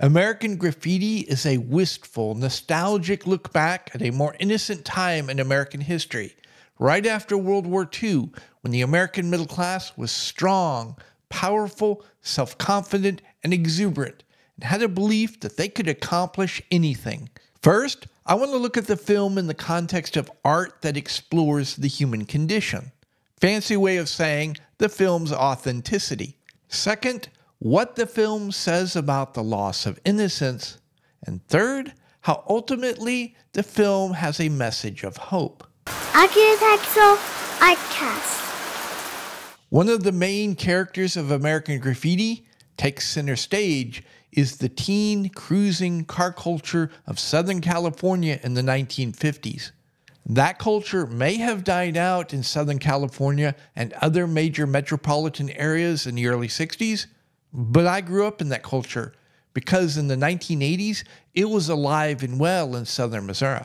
American Graffiti is a wistful, nostalgic look back at a more innocent time in American history, right after World War II, when the American middle class was strong, powerful, self confident, and exuberant, and had a belief that they could accomplish anything. First, I want to look at the film in the context of art that explores the human condition. Fancy way of saying the film's authenticity. Second, what the film says about the loss of innocence. And third, how ultimately the film has a message of hope. One of the main characters of American Graffiti takes center stage is the teen cruising car culture of Southern California in the 1950s. That culture may have died out in Southern California and other major metropolitan areas in the early 60s, but I grew up in that culture because in the 1980s it was alive and well in southern Missouri.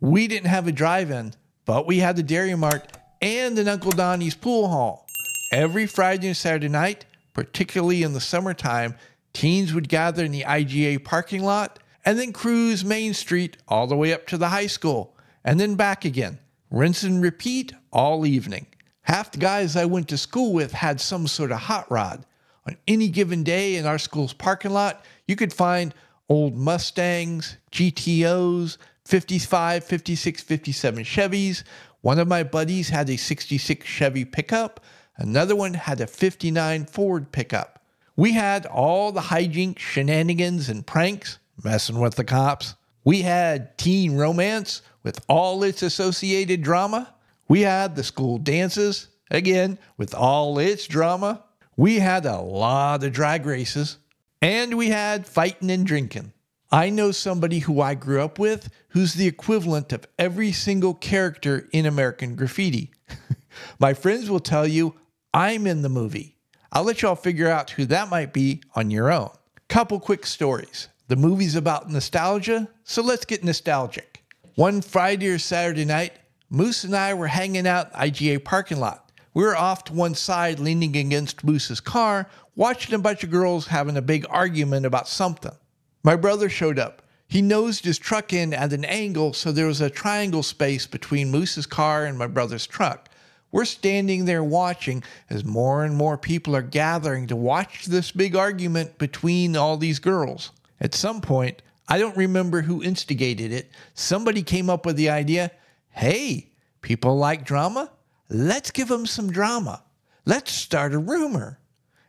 We didn't have a drive in, but we had the Dairy Mart and an Uncle Donnie's pool hall. Every Friday and Saturday night, particularly in the summertime, teens would gather in the IGA parking lot and then cruise Main Street all the way up to the high school and then back again. Rinse and repeat all evening. Half the guys I went to school with had some sort of hot rod. On any given day in our school's parking lot, you could find old Mustangs, GTOs, 55, 56, 57 Chevys. One of my buddies had a 66 Chevy pickup. Another one had a 59 Ford pickup. We had all the hijinks, shenanigans, and pranks, messing with the cops. We had teen romance with all its associated drama. We had the school dances, again, with all its drama. We had a lot of drag races, and we had fighting and drinking. I know somebody who I grew up with who's the equivalent of every single character in American Graffiti. My friends will tell you I'm in the movie. I'll let y'all figure out who that might be on your own. Couple quick stories. The movie's about nostalgia, so let's get nostalgic. One Friday or Saturday night, Moose and I were hanging out IGA parking lot. We were off to one side, leaning against Moose's car, watching a bunch of girls having a big argument about something. My brother showed up. He nosed his truck in at an angle, so there was a triangle space between Moose's car and my brother's truck. We're standing there watching as more and more people are gathering to watch this big argument between all these girls. At some point, I don't remember who instigated it, somebody came up with the idea hey, people like drama? Let's give them some drama. Let's start a rumor.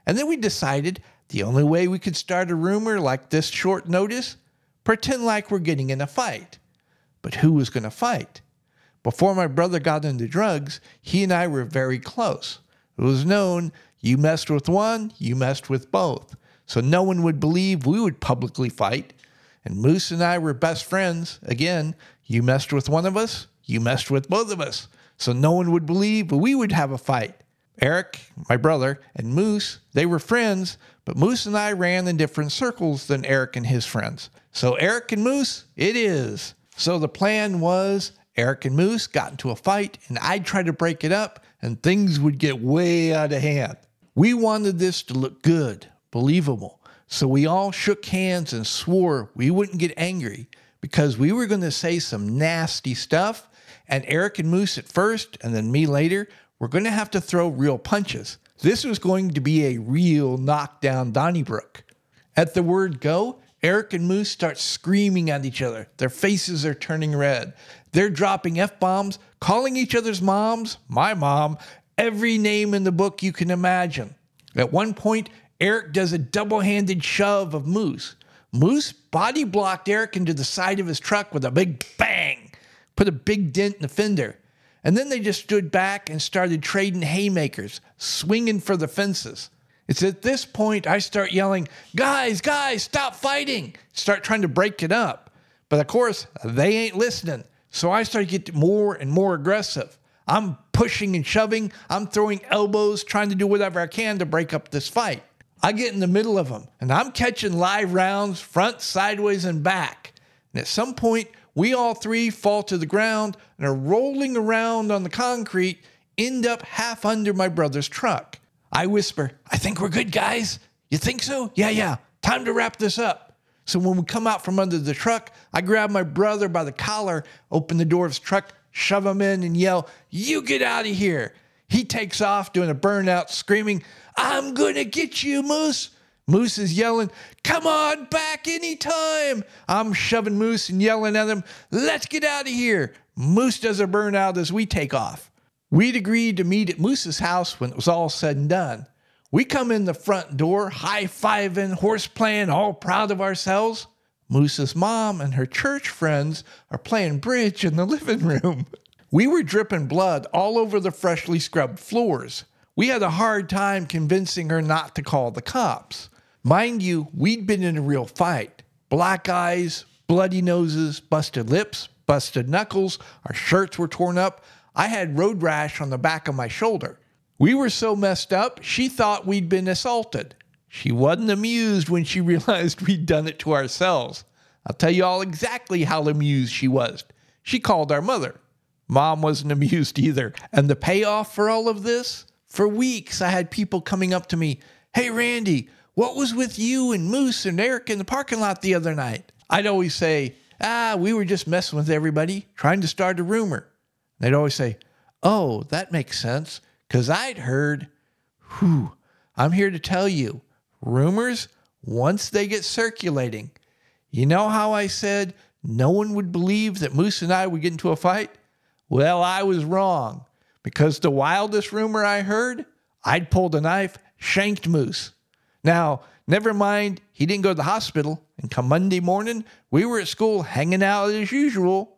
And then we decided the only way we could start a rumor like this short notice pretend like we're getting in a fight. But who was going to fight? Before my brother got into drugs, he and I were very close. It was known you messed with one, you messed with both. So no one would believe we would publicly fight. And Moose and I were best friends. Again, you messed with one of us, you messed with both of us. So no one would believe but we would have a fight. Eric, my brother, and Moose, they were friends, but Moose and I ran in different circles than Eric and his friends. So Eric and Moose, it is. So the plan was Eric and Moose got into a fight, and I'd try to break it up, and things would get way out of hand. We wanted this to look good, believable, so we all shook hands and swore we wouldn't get angry because we were going to say some nasty stuff, and Eric and Moose at first, and then me later, were going to have to throw real punches. This was going to be a real knockdown Donnybrook. At the word go, Eric and Moose start screaming at each other. Their faces are turning red. They're dropping F bombs, calling each other's moms, my mom, every name in the book you can imagine. At one point, Eric does a double handed shove of Moose. Moose body blocked Eric into the side of his truck with a big bang, put a big dent in the fender. And then they just stood back and started trading haymakers, swinging for the fences. It's at this point I start yelling, Guys, guys, stop fighting! Start trying to break it up. But of course, they ain't listening. So I start getting more and more aggressive. I'm pushing and shoving. I'm throwing elbows, trying to do whatever I can to break up this fight. I get in the middle of them and I'm catching live rounds front, sideways, and back. And at some point, we all three fall to the ground and are rolling around on the concrete, end up half under my brother's truck. I whisper, I think we're good, guys. You think so? Yeah, yeah. Time to wrap this up. So when we come out from under the truck, I grab my brother by the collar, open the door of his truck, shove him in, and yell, You get out of here. He takes off doing a burnout, screaming, I'm gonna get you, Moose. Moose is yelling, Come on back anytime. I'm shoving Moose and yelling at him, Let's get out of here. Moose does a burnout as we take off. We'd agreed to meet at Moose's house when it was all said and done. We come in the front door, high fiving, horse playing, all proud of ourselves. Moose's mom and her church friends are playing bridge in the living room. We were dripping blood all over the freshly scrubbed floors. We had a hard time convincing her not to call the cops. Mind you, we'd been in a real fight. Black eyes, bloody noses, busted lips, busted knuckles, our shirts were torn up. I had road rash on the back of my shoulder. We were so messed up, she thought we'd been assaulted. She wasn't amused when she realized we'd done it to ourselves. I'll tell you all exactly how amused she was. She called our mother. Mom wasn't amused either. And the payoff for all of this? For weeks, I had people coming up to me, Hey, Randy, what was with you and Moose and Eric in the parking lot the other night? I'd always say, Ah, we were just messing with everybody, trying to start a rumor. They'd always say, Oh, that makes sense, because I'd heard, whew, I'm here to tell you, rumors, once they get circulating, you know how I said no one would believe that Moose and I would get into a fight? Well, I was wrong because the wildest rumor I heard, I'd pulled a knife, shanked Moose. Now, never mind, he didn't go to the hospital, and come Monday morning, we were at school hanging out as usual.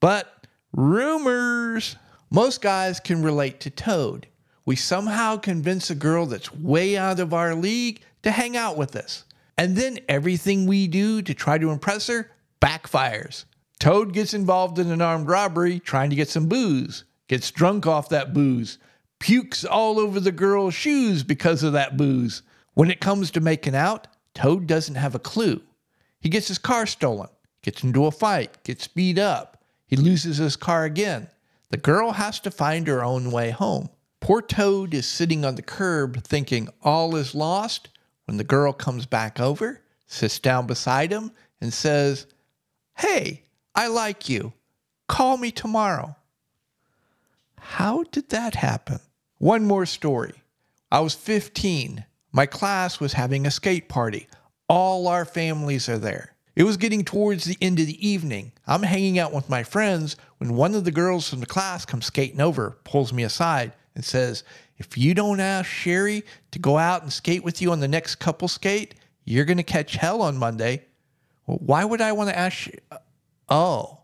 But rumors. Most guys can relate to Toad. We somehow convince a girl that's way out of our league to hang out with us. And then everything we do to try to impress her backfires. Toad gets involved in an armed robbery trying to get some booze, gets drunk off that booze, pukes all over the girl's shoes because of that booze. When it comes to making out, Toad doesn't have a clue. He gets his car stolen, gets into a fight, gets beat up. He loses his car again. The girl has to find her own way home. Poor Toad is sitting on the curb thinking all is lost when the girl comes back over, sits down beside him, and says, Hey, I like you. Call me tomorrow. How did that happen? One more story. I was 15. My class was having a skate party. All our families are there. It was getting towards the end of the evening. I'm hanging out with my friends when one of the girls from the class comes skating over, pulls me aside, and says, If you don't ask Sherry to go out and skate with you on the next couple skate, you're going to catch hell on Monday. Well, why would I want to ask? Uh, oh,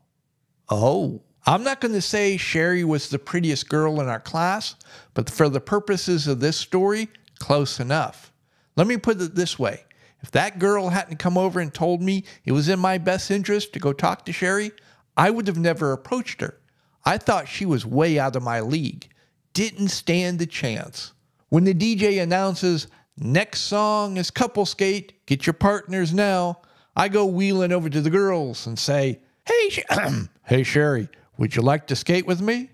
oh. I'm not going to say Sherry was the prettiest girl in our class, but for the purposes of this story, close enough. Let me put it this way if that girl hadn't come over and told me it was in my best interest to go talk to Sherry, I would have never approached her. I thought she was way out of my league. Didn't stand a chance. When the DJ announces, next song is Couple Skate, get your partners now, I go wheeling over to the girls and say, Hey, Sh- hey Sherry, would you like to skate with me?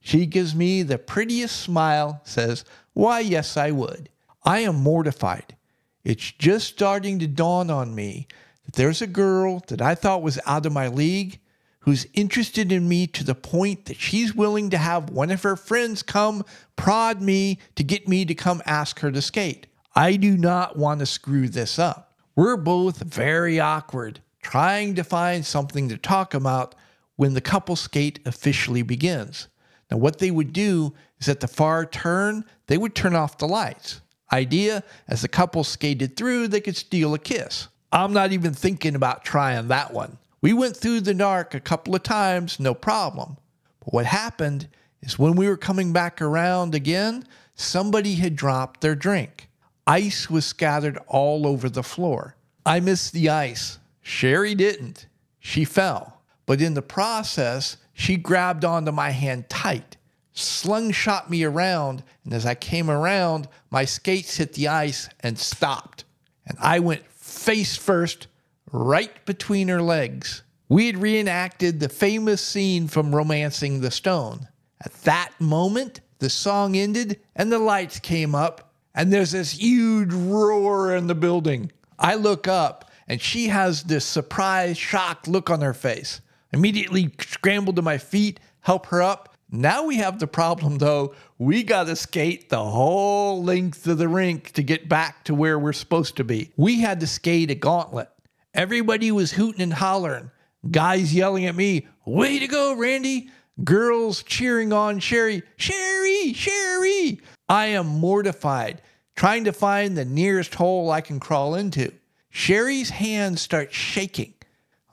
She gives me the prettiest smile, says, Why, yes, I would. I am mortified. It's just starting to dawn on me that there's a girl that I thought was out of my league who's interested in me to the point that she's willing to have one of her friends come prod me to get me to come ask her to skate. I do not want to screw this up. We're both very awkward, trying to find something to talk about when the couple skate officially begins. Now, what they would do is at the far turn, they would turn off the lights. Idea as the couple skated through, they could steal a kiss. I'm not even thinking about trying that one. We went through the dark a couple of times, no problem. But what happened is when we were coming back around again, somebody had dropped their drink. Ice was scattered all over the floor. I missed the ice. Sherry didn't. She fell. But in the process, she grabbed onto my hand tight, slungshot me around, and as I came around, my skates hit the ice and stopped. And I went face first right between her legs. We had reenacted the famous scene from Romancing the Stone. At that moment, the song ended and the lights came up, and there's this huge roar in the building. I look up, and she has this surprised, shocked look on her face. Immediately scrambled to my feet, help her up. Now we have the problem though, we gotta skate the whole length of the rink to get back to where we're supposed to be. We had to skate a gauntlet. Everybody was hooting and hollering. Guys yelling at me, Way to go, Randy! Girls cheering on Sherry, Sherry, Sherry! I am mortified, trying to find the nearest hole I can crawl into. Sherry's hands start shaking.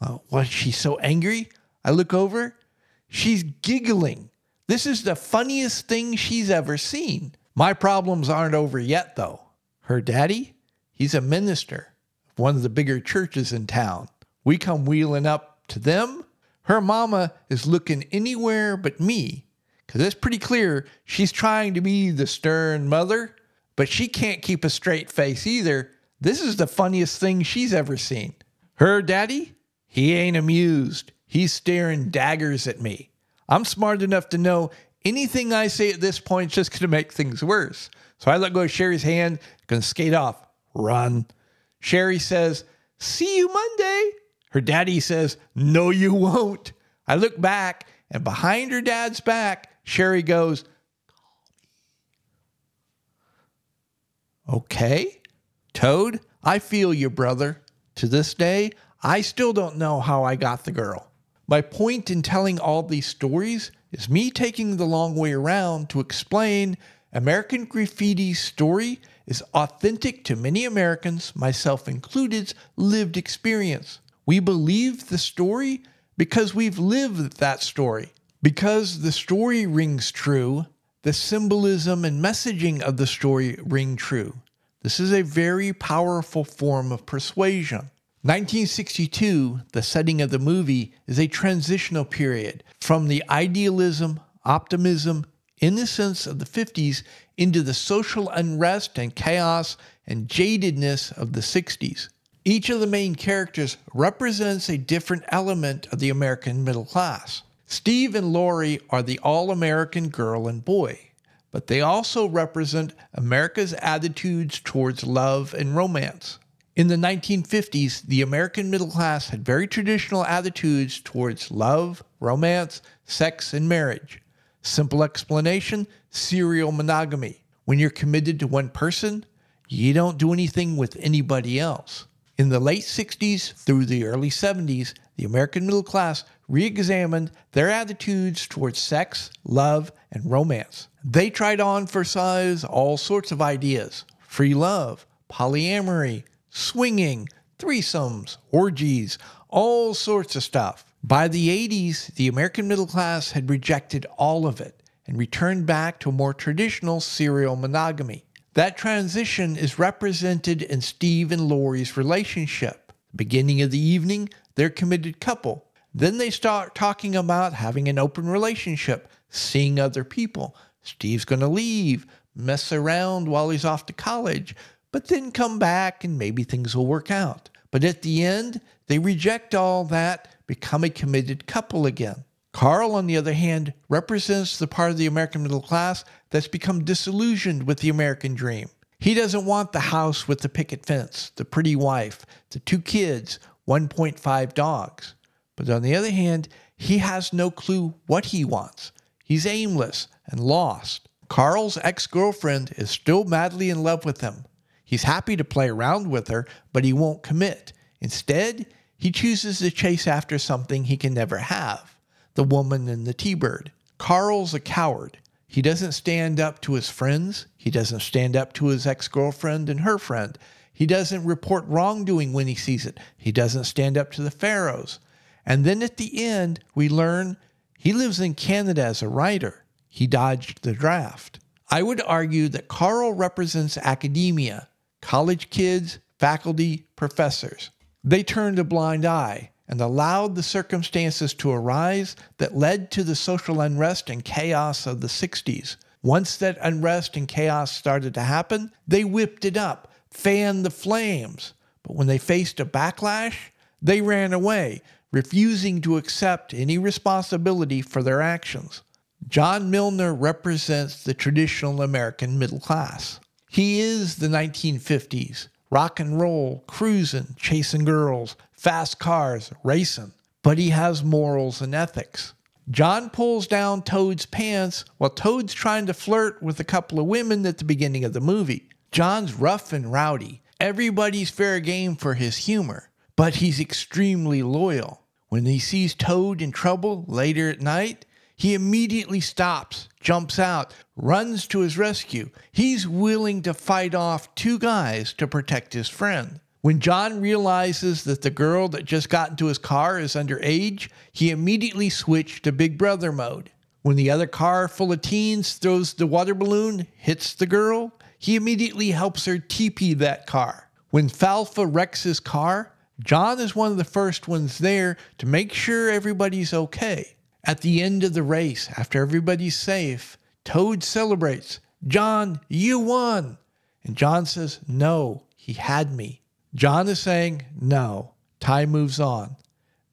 Uh, was she so angry? I look over. She's giggling. This is the funniest thing she's ever seen. My problems aren't over yet, though. Her daddy, he's a minister of one of the bigger churches in town. We come wheeling up to them. Her mama is looking anywhere but me, because it's pretty clear she's trying to be the stern mother, but she can't keep a straight face either. This is the funniest thing she's ever seen. Her daddy, he ain't amused. He's staring daggers at me. I'm smart enough to know anything I say at this point is just going to make things worse. So I let go of Sherry's hand, going to skate off. Run. Sherry says, See you Monday. Her daddy says, No, you won't. I look back, and behind her dad's back, Sherry goes, Okay. Toad, I feel you, brother. To this day, I still don't know how I got the girl. My point in telling all these stories is me taking the long way around to explain American Graffiti's story is authentic to many Americans, myself included, lived experience. We believe the story because we've lived that story. Because the story rings true, the symbolism and messaging of the story ring true. This is a very powerful form of persuasion. 1962, the setting of the movie, is a transitional period from the idealism, optimism, innocence of the 50s into the social unrest and chaos and jadedness of the 60s. Each of the main characters represents a different element of the American middle class. Steve and Laurie are the all American girl and boy, but they also represent America's attitudes towards love and romance. In the 1950s, the American middle class had very traditional attitudes towards love, romance, sex, and marriage. Simple explanation serial monogamy. When you're committed to one person, you don't do anything with anybody else. In the late 60s through the early 70s, the American middle class re examined their attitudes towards sex, love, and romance. They tried on for size all sorts of ideas free love, polyamory, swinging, threesomes, orgies, all sorts of stuff. By the 80s, the American middle class had rejected all of it and returned back to a more traditional serial monogamy. That transition is represented in Steve and Laurie's relationship. Beginning of the evening, they're a committed couple. Then they start talking about having an open relationship, seeing other people. Steve's going to leave, mess around while he's off to college, but then come back and maybe things will work out. But at the end, they reject all that, become a committed couple again. Carl, on the other hand, represents the part of the American middle class that's become disillusioned with the American dream. He doesn't want the house with the picket fence, the pretty wife, the two kids, 1.5 dogs. But on the other hand, he has no clue what he wants. He's aimless and lost. Carl's ex girlfriend is still madly in love with him, He's happy to play around with her, but he won't commit. Instead, he chooses to chase after something he can never have the woman and the T Bird. Carl's a coward. He doesn't stand up to his friends. He doesn't stand up to his ex girlfriend and her friend. He doesn't report wrongdoing when he sees it. He doesn't stand up to the Pharaohs. And then at the end, we learn he lives in Canada as a writer. He dodged the draft. I would argue that Carl represents academia, college kids, faculty, professors. They turned a blind eye and allowed the circumstances to arise that led to the social unrest and chaos of the 60s. Once that unrest and chaos started to happen, they whipped it up, fanned the flames. But when they faced a backlash, they ran away, refusing to accept any responsibility for their actions. John Milner represents the traditional American middle class. He is the 1950s, rock and roll, cruising, chasing girls, fast cars, racing. But he has morals and ethics. John pulls down Toad's pants while Toad's trying to flirt with a couple of women at the beginning of the movie. John's rough and rowdy. Everybody's fair game for his humor, but he's extremely loyal. When he sees Toad in trouble later at night, he immediately stops, jumps out, runs to his rescue. He's willing to fight off two guys to protect his friend. When John realizes that the girl that just got into his car is underage, he immediately switched to Big Brother mode. When the other car full of teens throws the water balloon, hits the girl, he immediately helps her TP that car. When Falfa wrecks his car, John is one of the first ones there to make sure everybody's okay. At the end of the race, after everybody's safe, Toad celebrates. John, you won! And John says, No, he had me. John is saying, no, time moves on.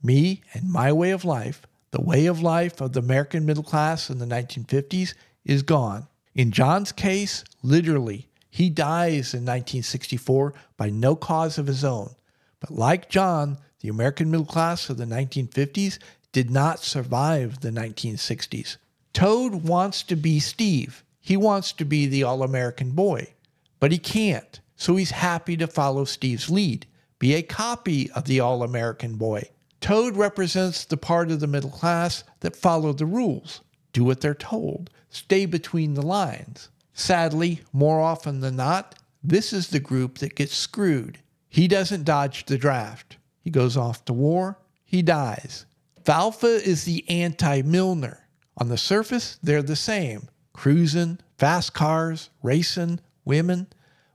Me and my way of life, the way of life of the American middle class in the 1950s, is gone. In John's case, literally, he dies in 1964 by no cause of his own. But like John, the American middle class of the 1950s did not survive the 1960s. Toad wants to be Steve. He wants to be the all American boy, but he can't so he's happy to follow Steve's lead, be a copy of the All American boy. Toad represents the part of the middle class that follow the rules, do what they're told, stay between the lines. Sadly, more often than not, this is the group that gets screwed. He doesn't dodge the draft. He goes off to war, he dies. Falfa is the anti Milner. On the surface, they're the same cruising, fast cars, racing, women.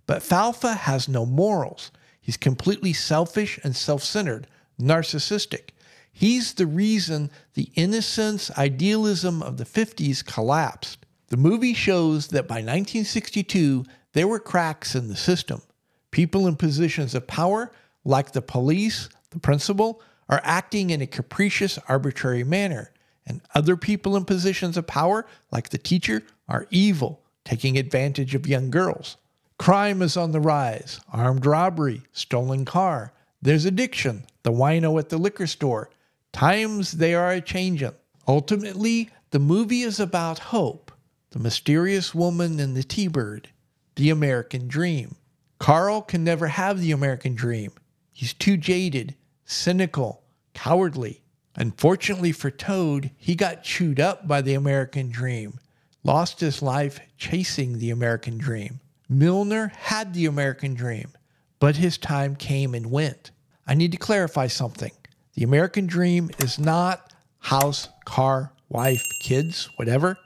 But Falfa has no morals. He's completely selfish and self centered, narcissistic. He's the reason the innocence, idealism of the 50s collapsed. The movie shows that by 1962, there were cracks in the system. People in positions of power, like the police, the principal, are acting in a capricious, arbitrary manner. And other people in positions of power, like the teacher, are evil, taking advantage of young girls. Crime is on the rise armed robbery, stolen car. There's addiction, the wino at the liquor store. Times they are a changin'. Ultimately, the movie is about hope, the mysterious woman and the T Bird, the American dream. Carl can never have the American dream. He's too jaded, cynical, cowardly. Unfortunately for Toad, he got chewed up by the American dream, lost his life chasing the American dream. Milner had the American dream, but his time came and went. I need to clarify something. The American dream is not house, car, wife, kids, whatever.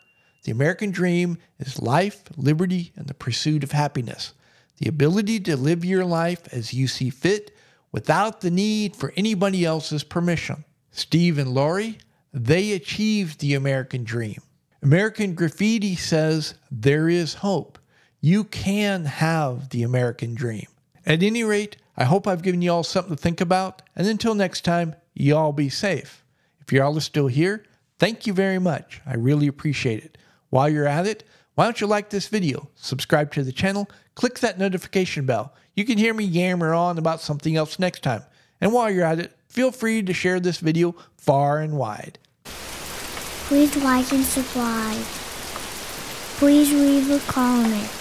The American dream is life, liberty, and the pursuit of happiness. The ability to live your life as you see fit without the need for anybody else's permission. Steve and Laurie, they achieved the American dream. American Graffiti says there is hope. You can have the American dream. At any rate, I hope I've given you all something to think about. And until next time, you all be safe. If you all are still here, thank you very much. I really appreciate it. While you're at it, why don't you like this video, subscribe to the channel, click that notification bell. You can hear me yammer on about something else next time. And while you're at it, feel free to share this video far and wide. Please like and subscribe. Please leave a comment.